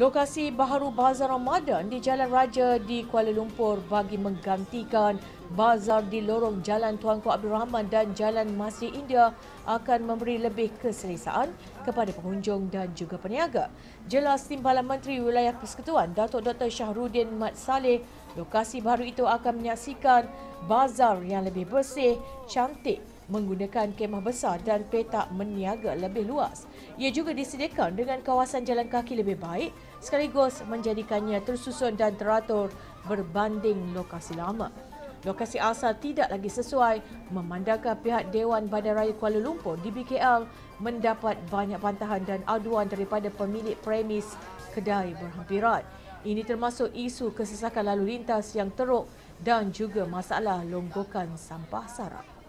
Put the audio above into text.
Lokasi baharu Bazar Ramadan di Jalan Raja di Kuala Lumpur bagi menggantikan bazar di lorong Jalan Tuanku Abdul Rahman dan Jalan Masjid India akan memberi lebih keselesaan kepada pengunjung dan juga peniaga. Jelas Timbalan Menteri Wilayah Persekutuan Datuk Dr. Syahrudin Mat Saleh, lokasi baru itu akan menyaksikan bazar yang lebih bersih, cantik menggunakan kemah besar dan petak meniaga lebih luas. Ia juga disediakan dengan kawasan jalan kaki lebih baik sekaligus menjadikannya tersusun dan teratur berbanding lokasi lama. Lokasi asal tidak lagi sesuai memandangkan pihak Dewan Bandaraya Kuala Lumpur di BKL mendapat banyak bantahan dan aduan daripada pemilik premis kedai berhampiran. Ini termasuk isu kesesakan lalu lintas yang teruk dan juga masalah longgokan sampah sarap.